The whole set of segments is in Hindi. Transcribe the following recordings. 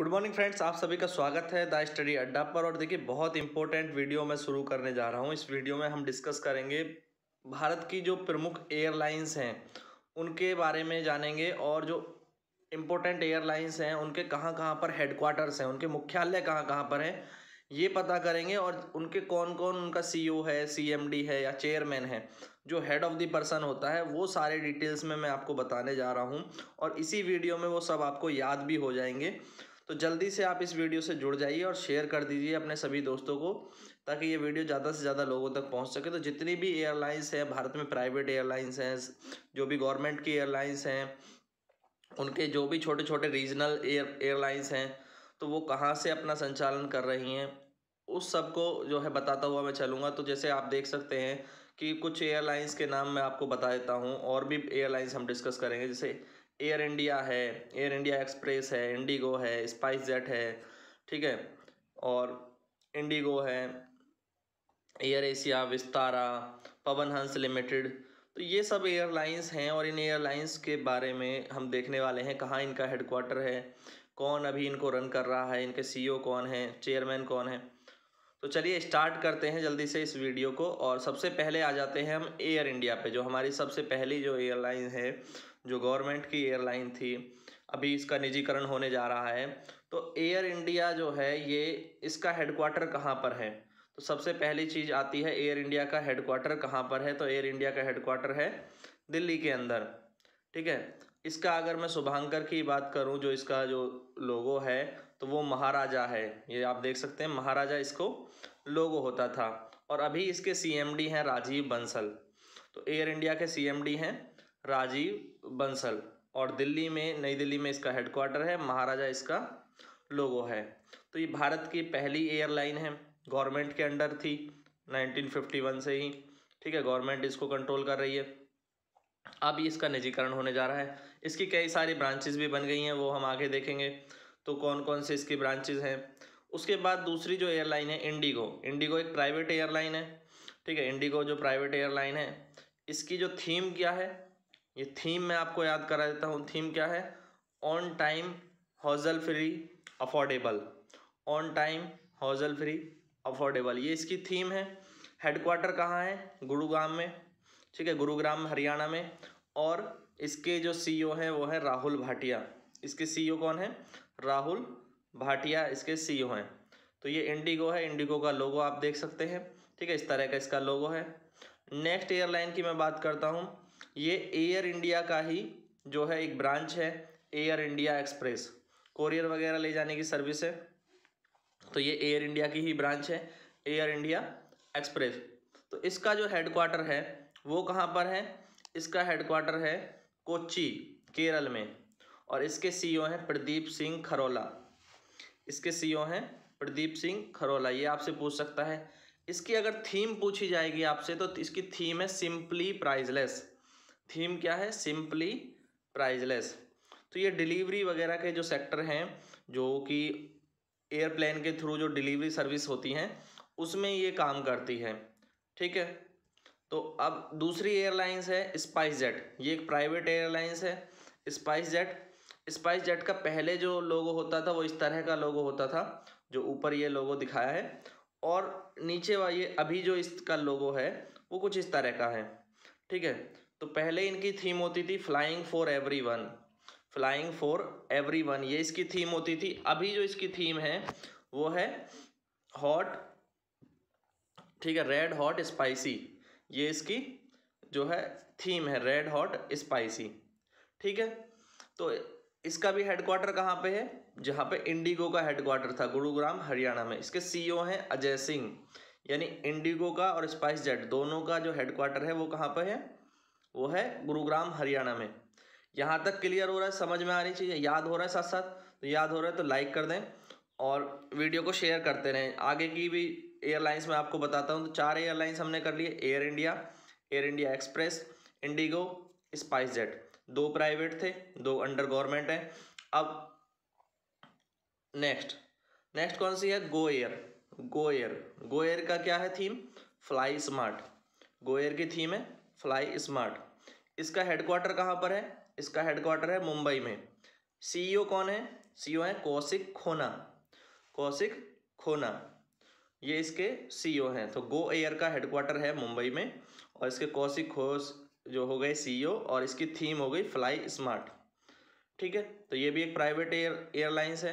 गुड मॉर्निंग फ्रेंड्स आप सभी का स्वागत है द स्टडी अड्डा पर। और देखिए, बहुत इंपॉर्टेंट वीडियो मैं शुरू करने जा रहा हूँ। इस वीडियो में हम डिस्कस करेंगे भारत की जो प्रमुख एयरलाइंस हैं, उनके बारे में जानेंगे। और जो इम्पोर्टेंट एयरलाइंस हैं, उनके कहाँ कहाँ पर हेडक्वार्टर्स हैं, उनके मुख्यालय कहाँ कहाँ पर हैं, ये पता करेंगे। और उनके कौन कौन उनका सीईओ है सीएमडी है या चेयरमैन है, जो हेड ऑफ़ द पर्सन होता है, वो सारे डिटेल्स में मैं आपको बताने जा रहा हूँ। और इसी वीडियो में वो सब आपको याद भी हो जाएँगे। तो जल्दी से आप इस वीडियो से जुड़ जाइए और शेयर कर दीजिए अपने सभी दोस्तों को, ताकि ये वीडियो ज़्यादा से ज़्यादा लोगों तक पहुँच सके। तो जितनी भी एयरलाइंस हैं, भारत में प्राइवेट एयरलाइंस हैं, जो भी गवर्नमेंट की एयरलाइंस हैं, उनके जो भी छोटे छोटे रीजनल एयर एयरलाइंस हैं तो वो कहाँ से अपना संचालन कर रही हैं, उस सबको जो है बताता हुआ मैं चलूँगा। तो जैसे आप देख सकते हैं कि कुछ एयरलाइंस के नाम मैं आपको बता देता हूँ, और भी एयरलाइंस हम डिस्कस करेंगे। जैसे एयर इंडिया है एयर इंडिया एक्सप्रेस है इंडिगो है स्पाइस जेट है, ठीक है? और इंडिगो है air Asia Vistara Pawan Hans limited तो ये सब एयरलाइंस हैं और इन एयरलाइंस के बारे में हम देखने वाले हैं कहाँ इनका हेडक्वार्टर है, कौन अभी इनको रन कर रहा है, इनके सीईओ कौन है चेयरमैन कौन है। तो चलिए स्टार्ट करते हैं जल्दी से इस वीडियो को और सबसे पहले आ जाते हैं हम एयर इंडिया पे, जो हमारी सबसे पहली जो एयरलाइन है, जो गवर्नमेंट की एयरलाइन थी, अभी इसका निजीकरण होने जा रहा है। तो एयर इंडिया जो है, ये इसका हेडक्वार्टर कहाँ पर है? तो सबसे पहली चीज़ आती है एयर इंडिया का हेडक्वार्टर कहाँ पर है? तो एयर इंडिया का हेडक्वार्टर है दिल्ली के अंदर, ठीक है? इसका अगर मैं शुभांकर की बात करूँ, जो इसका जो लोगो है तो वो महाराजा है। ये आप देख सकते हैं, महाराजा इसको लोगो होता था। और अभी इसके सीएमडी हैं राजीव बंसल। तो एयर इंडिया के सीएमडी हैं राजीव बंसल। और दिल्ली में, नई दिल्ली में इसका हेडक्वार्टर है, महाराजा इसका लोगो है। तो ये भारत की पहली एयरलाइन है। गवर्नमेंट के अंडर थी 1951 से ही। ठीक है गवर्नमेंट इसको कंट्रोल कर रही है। अब इसका निजीकरण होने जा रहा है। इसकी कई सारी ब्रांचेस भी बन गई हैं, वो हम आगे देखेंगे। तो कौन कौन से इसकी ब्रांचेज हैं? उसके बाद दूसरी जो एयरलाइन है इंडिगो इंडिगो एक प्राइवेट एयरलाइन है, ठीक है? इंडिगो जो प्राइवेट एयरलाइन है, इसकी जो थीम क्या है? ये थीम मैं आपको याद करा देता हूँ। थीम क्या है? On time hassle free affordable on time hassle free affordable ये इसकी थीम है। हेडक्वार्टर कहाँ है? गुरुग्राम में, ठीक है? गुरुग्राम हरियाणा में। और इसके जो सीईओ हैं, वो है राहुल भाटिया। इसके सीईओ कौन है? राहुल भाटिया इसके सीईओ हैं। तो ये इंडिगो है। इंडिगो का लोगो आप देख सकते हैं। ठीक है, इस तरह का इसका लोगो है। नेक्स्ट एयरलाइन की मैं बात करता हूँ। ये एयर इंडिया का ही जो है एक ब्रांच है एयर इंडिया एक्सप्रेस कोरियर वगैरह ले जाने की सर्विस है। तो ये एयर इंडिया की ही ब्रांच है एयर इंडिया एक्सप्रेस तो इसका जो हेडक्वार्टर है, वो कहाँ पर है? इसका हेडक्वार्टर है कोच्चि, केरल में। और इसके सीईओ हैं प्रदीप सिंह खरोला। इसके सीईओ हैं प्रदीप सिंह खरोला। ये आपसे पूछ सकता है, इसकी अगर थीम पूछी जाएगी आपसे तो इसकी थीम है सिंपली प्राइजलेस थीम क्या है? सिंपली प्राइजलेस तो ये डिलीवरी वगैरह के जो सेक्टर हैं, जो कि एयरप्लेन के थ्रू जो डिलीवरी सर्विस होती हैं, उसमें ये काम करती है। ठीक है? तो अब दूसरी एयरलाइंस है स्पाइस जेट ये एक प्राइवेट एयरलाइंस है स्पाइस जेट स्पाइस जेट का पहले जो लोगो होता था, वो इस तरह का लोगो होता था, जो ऊपर ये लोगो दिखाया है। और नीचे ये अभी जो इसका लोगो है, वो कुछ इस तरह का है। ठीक है? तो पहले इनकी थीम होती थी flying for everyone flying for everyone ये इसकी थीम होती थी। अभी जो इसकी थीम है, वो है हॉट, ठीक है, रेड हॉट स्पाइसी। ये इसकी जो है थीम है, रेड हॉट स्पाइसी। ठीक है? तो इसका भी हेडक्वार्टर कहाँ पे है? जहाँ पे इंडिगो का हेडक्वार्टर था, गुरुग्राम, हरियाणा में। इसके सीईओ हैं अजय सिंह। यानी इंडिगो का और स्पाइस जेट दोनों का जो हेडक्वार्टर है वो कहाँ पे है? वो है गुरुग्राम, हरियाणा में। यहाँ तक क्लियर हो रहा है, समझ में आ रही चाहिए याद हो रहा है साथ साथ तो याद हो रहा है तो लाइक कर दें और वीडियो को शेयर करते रहें। आगे की भी एयरलाइंस मैं आपको बताता हूँ। तो चार एयरलाइंस हमने कर लिए Air India Air India Express IndiGo Spice Jet दो प्राइवेट थे, दो अंडर गवर्नमेंट हैं। अब नेक्स्ट नेक्स्ट कौन सी है? Go Air Go Air. Go Air का क्या है theme? Fly smart. Go Air की थीम है फ्लाई स्मार्ट। इसका हेडक्वार्टर कहाँ पर है? इसका हेडक्वार्टर है मुंबई में। सीईओ कौन है? सीईओ है कौशिक खोना। कौशिक खोना। ये इसके सीईओ हैं। तो गो एयर का हेडक्वार्टर है मुंबई में और इसके कौशिक घोष जो हो गए सीईओ और इसकी थीम हो गई फ्लाई स्मार्ट ठीक है? तो ये भी एक प्राइवेट एयर एयरलाइंस है।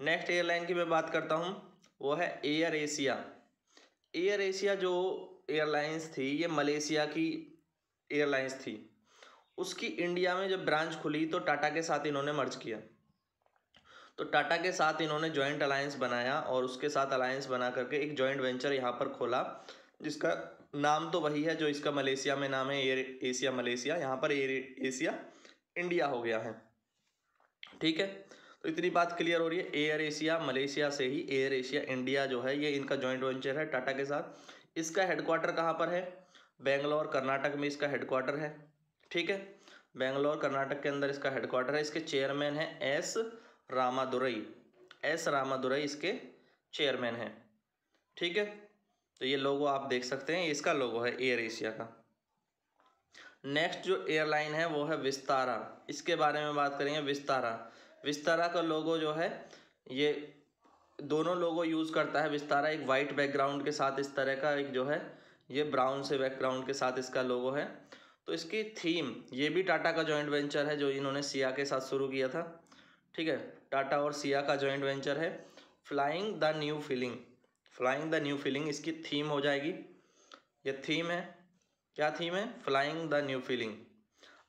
नेक्स्ट एयरलाइन की मैं बात करता हूँ, वो है एयर एशिया एयर एशिया जो एयरलाइंस थी, ये मलेशिया की एयरलाइंस थी। उसकी इंडिया में जब ब्रांच खुली तो टाटा के साथ इन्होंने मर्ज किया। तो टाटा के साथ इन्होंने जॉइंट अलायंस बनाया और उसके साथ अलायंस बना करके एक जॉइंट वेंचर यहाँ पर खोला, जिसका नाम तो वही है जो इसका मलेशिया में नाम है एयर एशिया, मलेशिया, यहाँ पर एयर एशिया, इंडिया हो गया है। ठीक है? तो इतनी बात क्लियर हो रही है। एयर एशिया मलेशिया से ही एयर एशिया इंडिया जो है, ये इनका जॉइंट वेंचर है टाटा के साथ। इसका हेडक्वार्टर कहाँ पर है? बेंगलोर, कर्नाटक में इसका हेडक्वार्टर है। ठीक है? बेंगलोर, कर्नाटक के अंदर इसका हेडक्वार्टर है। इसके चेयरमैन है एस रामादुरई। एस रामादुरई इसके चेयरमैन हैं। ठीक है? तो ये लोगो आप देख सकते हैं इसका लोगो है एयर एशिया का। नेक्स्ट जो एयरलाइन है, वो है विस्तारा इसके बारे में बात करेंगे विस्तारा विस्तारा का लोगो जो है, ये दोनों लोगो यूज़ करता है विस्तारा एक वाइट बैकग्राउंड के साथ इस तरह का एक जो है, ये ब्राउन से बैकग्राउंड के साथ इसका लोगो है। तो इसकी थीम ये भी टाटा का जॉइंट वेंचर है, जो इन्होंने सिया के साथ शुरू किया था। ठीक है टाटा और सिया का जॉइंट वेंचर है। Flying the new feeling flying the new feeling इसकी थीम हो जाएगी। ये थीम है। क्या थीम है? फ्लाइंग द न्यू फीलिंग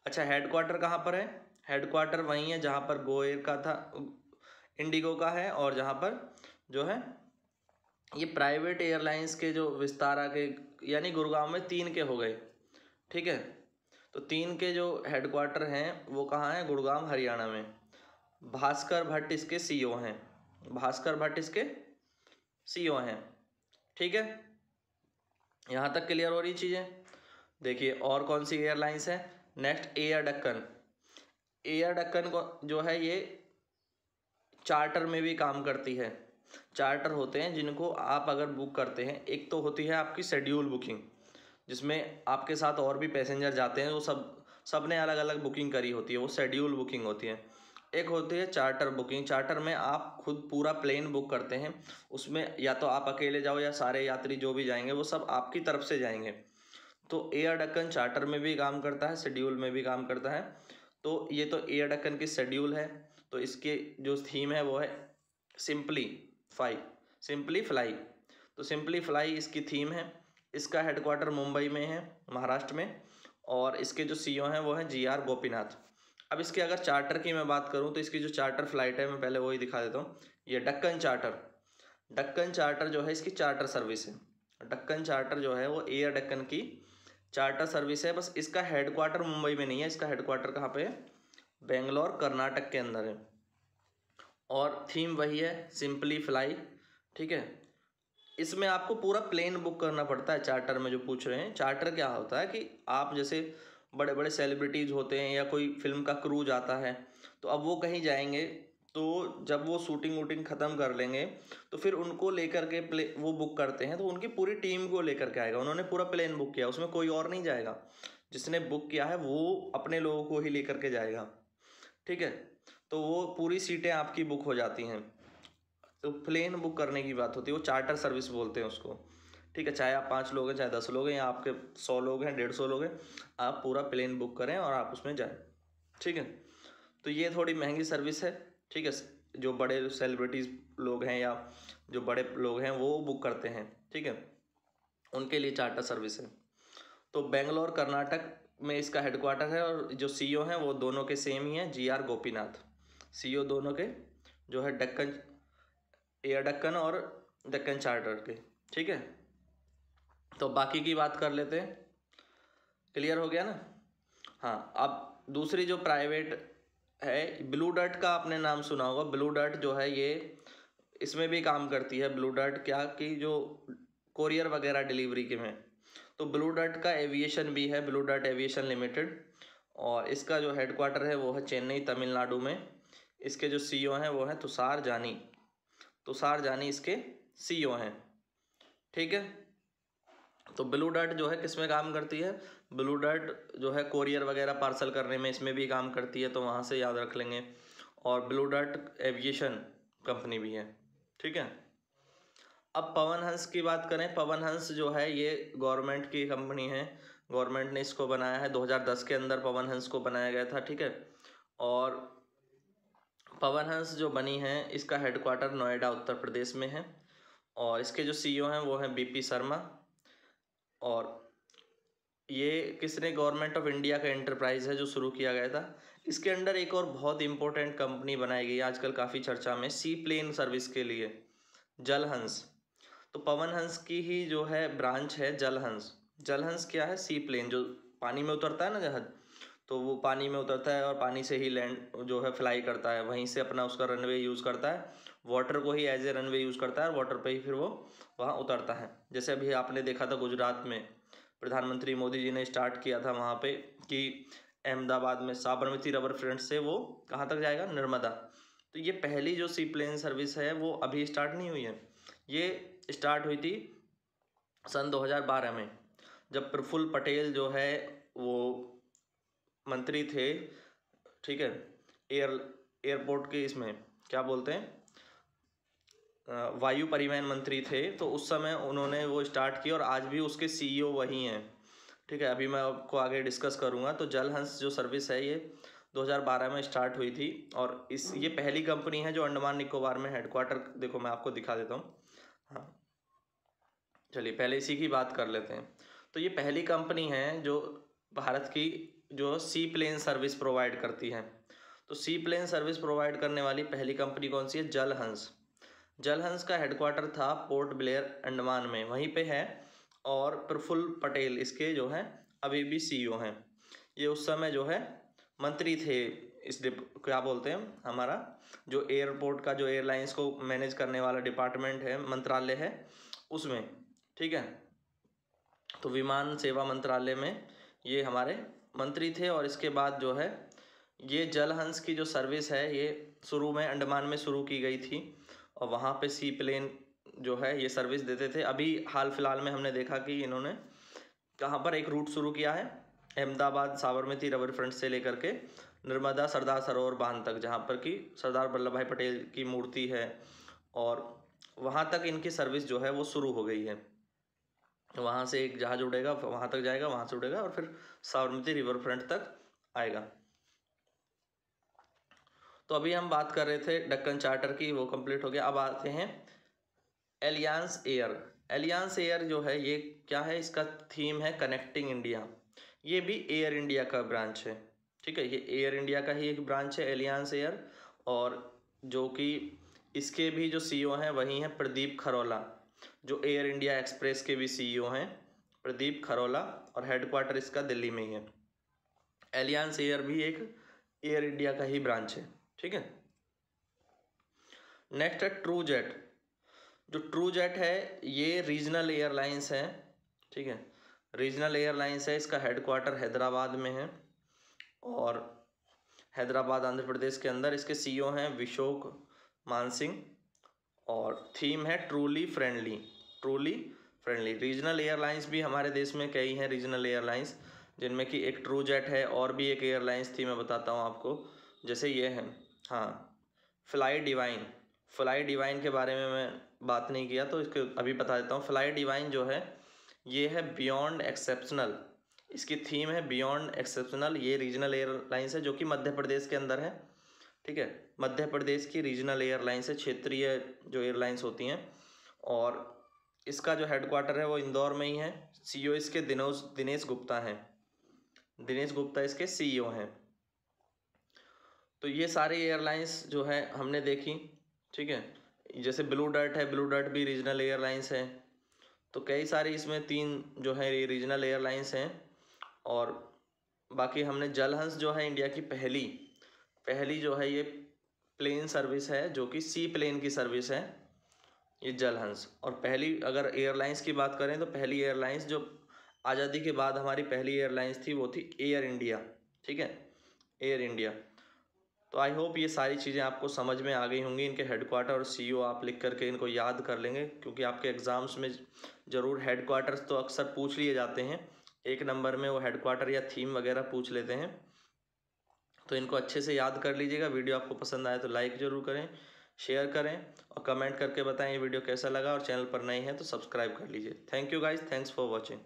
अच्छा हेडक्वार्टर कहाँ पर है? हेडक्वार्टर वहीं है जहाँ पर गोएर का था इंडिगो का है और जहाँ पर जो है, ये प्राइवेट एयरलाइंस के जो विस्तारा के, यानी गुड़गांव में तीन के हो गए। ठीक है? तो तीन के जो हेडक्वार्टर हैं, वो कहाँ हैं? गुड़गांव हरियाणा में। भास्कर भट्ट इसके सीईओ हैं। भास्कर भट्ट इसके सीईओ हैं। ठीक है? यहाँ तक क्लियर हो रही चीज़ें? देखिए, और कौन सी एयरलाइंस है? Next, Air Deccan. Air Deccan को, जो है ये चार्टर में भी काम करती है। चार्टर होते हैं जिनको आप अगर बुक करते हैं, एक तो होती है आपकी शेड्यूल बुकिंग, जिसमें आपके साथ और भी पैसेंजर जाते हैं, वो सब सबने अलग अलग बुकिंग करी होती है, वो शेड्यूल बुकिंग होती है। एक होती है चार्टर बुकिंग। चार्टर में आप खुद पूरा प्लेन बुक करते हैं। उसमें या तो आप अकेले जाओ या सारे यात्री जो भी जाएँगे, वो सब आपकी तरफ़ से जाएँगे। तो एयर डक्कन चार्टर में भी काम करता है, शेड्यूल में भी काम करता है। तो ये तो एयर डक्कन की शेड्यूल है। तो इसके जो थीम है, वो है सिंपली फाई। Simply fly. तो सिंपली फ्लाई इसकी थीम है। इसका हेडक्वार्टर मुंबई में है, महाराष्ट्र में। और इसके जो सीईओ हैं, वो हैं जी आर गोपीनाथ। अब इसके अगर चार्टर की मैं बात करूँ तो इसकी जो चार्टर फ़्लाइट है, मैं पहले वही दिखा देता हूँ। ये डक्कन चार्टर डक्कन चार्टर जो है, इसकी चार्टर सर्विस है। डक्कन चार्टर जो है, वो एयर डक्कन की चार्टर सर्विस है। बस इसका हेडक्वार्टर मुंबई में नहीं है। इसका हेडक्वार्टर कहाँ पे है? बेंगलोर, कर्नाटक के अंदर है। और थीम वही है सिंपली फ्लाई ठीक है? इसमें आपको पूरा प्लेन बुक करना पड़ता है चार्टर में जो पूछ रहे हैं। चार्टर क्या होता है कि आप जैसे बड़े बड़े सेलिब्रिटीज़ होते हैं या कोई फ़िल्म का क्रू जाता है तो अब वो कहीं जाएँगे तो जब वो शूटिंग वूटिंग ख़त्म कर लेंगे तो फिर उनको लेकर के प्ले वो बुक करते हैं तो उनकी पूरी टीम को लेकर के आएगा। उन्होंने पूरा प्लेन बुक किया, उसमें कोई और नहीं जाएगा। जिसने बुक किया है, वो अपने लोगों को ही लेकर के जाएगा। ठीक है? तो वो पूरी सीटें आपकी बुक हो जाती हैं। तो प्लेन बुक करने की बात होती है, वो चार्टर सर्विस बोलते हैं उसको। ठीक है, चाहे आप पाँच लोग हैं, चाहे दस लोग हैं, या आपके सौ लोग हैं, डेढ़ सौ लोग हैं, आप पूरा प्लेन बुक करें और आप उसमें जाएँ। ठीक है? तो ये थोड़ी महँगी सर्विस है, ठीक है? जो बड़े सेलिब्रिटीज़ लोग हैं या जो बड़े लोग हैं, वो बुक करते हैं, ठीक है? उनके लिए चार्टर सर्विस है। तो बेंगलोर कर्नाटक में इसका हेडक्वार्टर है और जो सीईओ हैं, वो दोनों के सेम ही हैं जी आर गोपीनाथ सीईओ दोनों के जो है डक्कन एयर डक्कन और डक्कन चार्टर के, ठीक है? तो बाकी की बात कर लेते हैं। क्लियर हो गया ना? हाँ अब दूसरी जो प्राइवेट है ब्लू डर्ट का आपने नाम सुना होगा। ब्लू डर्ट जो है ये, इसमें भी काम करती है ब्लू डर्ट क्या कि जो कोरियर वगैरह डिलीवरी के में। तो ब्लू डर्ट का एविएशन भी है ब्लू डर्ट एविएशन लिमिटेड और इसका जो हेडक्वार्टर है, वो है चेन्नई, तमिलनाडु में। इसके जो सीईओ हैं, वो हैं तुषार जानी। तुषार जानी इसके सीईओ हैं। ठीक है? तो ब्लू डर्ट जो है किसमें काम करती है? ब्लू डर्ट जो है कोरियर वगैरह पार्सल करने में इसमें भी काम करती है तो वहाँ से याद रख लेंगे। और ब्लू डार्ट एविएशन कंपनी भी है, ठीक है? अब पवन हंस की बात करें, पवन हंस जो है ये गवर्नमेंट की कंपनी है। गवर्नमेंट ने इसको बनाया है 2010 के अंदर पवन हंस को बनाया गया था, ठीक है? और पवन हंस जो बनी है, इसका हेडक्वार्टर नोएडा, उत्तर प्रदेश में है। और इसके जो सीईओ हैं, वो हैं बीपी शर्मा और ये किसने गवर्नमेंट ऑफ़ इंडिया का एंटरप्राइज है जो शुरू किया गया था। इसके अंडर एक और बहुत इंपॉर्टेंट कंपनी बनाई गई आजकल काफ़ी चर्चा में सी प्लेन सर्विस के लिए जलहंस तो पवन हंस की ही जो है ब्रांच है जलहंस जलहंस क्या है? सी प्लेन जो पानी में उतरता है ना जहाज़ तो वो पानी में उतरता है और पानी से ही लैंड जो है फ्लाई करता है। वहीं से अपना उसका रनवे यूज़ करता है। वाटर को ही एज ए रनवे यूज़ करता है और वाटर पे ही फिर वो वहाँ उतरता है। जैसे अभी आपने देखा था गुजरात में प्रधानमंत्री मोदी जी ने स्टार्ट किया था वहाँ पे कि अहमदाबाद में साबरमती रबर फ्रंट से वो कहाँ तक जाएगा? नर्मदा। तो ये पहली जो सी प्लेन सर्विस है, वो अभी स्टार्ट नहीं हुई है। ये स्टार्ट हुई थी सन 2012 में, जब प्रफुल्ल पटेल जो है, वो मंत्री थे, ठीक है, एयर एयरपोर्ट के इसमें, क्या बोलते हैं? वायु परिवहन मंत्री थे तो उस समय उन्होंने वो स्टार्ट किया और आज भी उसके सीईओ वही हैं। ठीक है, अभी मैं आपको आगे डिस्कस करूँगा। तो जल हंस जो सर्विस है, ये 2012 में स्टार्ट हुई थी और इस, ये पहली कंपनी है जो अंडमान निकोबार में हेडक्वार्टर देखो मैं आपको दिखा देता हूँ। हाँ। चलिए, पहले इसी की बात कर लेते हैं। तो ये पहली कंपनी है जो भारत की जो सी प्लेन सर्विस प्रोवाइड करती है। तो सी प्लेन सर्विस प्रोवाइड करने वाली पहली कंपनी कौन सी है? जल हंस जल हंस का हेडक्वार्टर था पोर्ट ब्लेयर अंडमान में। वहीं पे है और प्रफुल्ल पटेल, इसके जो हैं, अभी भी सीईओ हैं। ये उस समय जो है, मंत्री थे इस क्या बोलते हैं, हमारा, जो एयरपोर्ट का, जो एयरलाइंस को मैनेज करने वाला डिपार्टमेंट है, मंत्रालय है, उसमें, ठीक है? तो विमान सेवा मंत्रालय में ये हमारे मंत्री थे और इसके बाद जो है, ये जलहंस की जो सर्विस है, ये शुरू में, अंडमान में शुरू की गई थी। और वहाँ पे सी प्लेन जो है, ये सर्विस देते थे। अभी हाल फ़िलहाल में हमने देखा कि इन्होंने कहाँ पर एक रूट शुरू किया है, अहमदाबाद, साबरमती, रबर फ्रंट से लेकर के नर्मदा, सरदार सरोवर बाँध तक, जहाँ पर कि सरदार वल्लभ भाई पटेल की मूर्ति है और वहाँ तक इनकी सर्विस जो है, वो शुरू हो गई है। वहाँ से एक जहाज़ उड़ेगा, वहाँ तक जाएगा, वहाँ से उड़ेगा और फिर साबरमती रिवर फ्रंट तक आएगा। तो अभी हम बात कर रहे थे डक्कन चार्टर की, वो कंप्लीट हो गया। अब आते हैं एलियांस एयर एलियांस एयर जो है, ये क्या है? इसका थीम है कनेक्टिंग इंडिया ये भी एयर इंडिया का ब्रांच है, ठीक है? ये एयर इंडिया का ही एक ब्रांच है एलियांस एयर और जो कि इसके भी जो सीईओ हैं, वही हैं प्रदीप खरोला, जो एयर इंडिया एक्सप्रेस के भी सीईओ हैं, प्रदीप खरोला, और हेडक्वार्टर इसका दिल्ली में ही है। एलियांस एयर भी एक एयर इंडिया का ही ब्रांच है। ठीक है? नेक्स्ट है ट्रू जेट जो ट्रू जेट है, ये रीजनल एयरलाइंस है, ठीक है? रीजनल एयरलाइंस है, इसका हेडक्वार्टर हैदराबाद में है और हैदराबाद, आंध्र प्रदेश के अंदर इसके सीईओ हैं विशोक मानसिंह और थीम है truly friendly truly friendly regional airlines भी हमारे देश में कई हैं रीजनल एयरलाइंस जिनमें कि एक ट्रू जेट है और भी एक एयरलाइंस थी मैं बताता हूँ आपको, जैसे ये है। हाँ फ्लाई डिवाइन फ्लाई डिवाइन के बारे में मैं बात नहीं किया तो इसके अभी बता देता हूँ। फ्लाई डिवाइन जो है, ये है बियॉन्ड एक्सेप्शनल इसकी थीम है बियॉन्ड एक्सेप्शनल ये रीजनल एयरलाइंस है, जो कि मध्य प्रदेश के अंदर है। ठीक है? मध्य प्रदेश की रीजनल एयरलाइंस है, क्षेत्रीय जो एयरलाइंस होती हैं। और इसका जो हेडक्वार्टर है, वो इंदौर में ही है। सीईओ इसके दिनोज दिनेश गुप्ता हैं। दिनेश गुप्ता इसके सीईओ हैं। तो ये सारी एयरलाइंस जो है, हमने देखी, ठीक है? जैसे ब्लू डर्ट है ब्लू डर्ट भी रीजनल एयरलाइंस है। तो कई सारी इसमें तीन जो है, ये रीजनल एयरलाइंस हैं। और बाकी हमने जलहंस जो है इंडिया की पहली पहली जो है ये प्लेन सर्विस है, जो कि सी प्लेन की सर्विस है, ये जलहंस और पहली, अगर एयरलाइंस की बात करें तो पहली एयरलाइंस जो आज़ादी के बाद हमारी पहली एयरलाइंस थी, वो थी एयर इंडिया ठीक है? एयर इंडिया तो आई होप ये सारी चीज़ें आपको समझ में आ गई होंगी, इनके हेडक्वार्टर और सीईओ आप लिख करके इनको याद कर लेंगे, क्योंकि आपके एग्ज़ाम्स में ज़रूर हेडक्वार्टर्स तो अक्सर पूछ लिए जाते हैं। एक नंबर में वो हेडक्वार्टर या थीम वगैरह पूछ लेते हैं। तो इनको अच्छे से याद कर लीजिएगा। वीडियो आपको पसंद आए तो लाइक ज़रूर करें शेयर करें और कमेंट करके बताएँ ये वीडियो कैसा लगा। और चैनल पर नए हैं तो सब्सक्राइब कर लीजिए। Thank you guys thanks for watching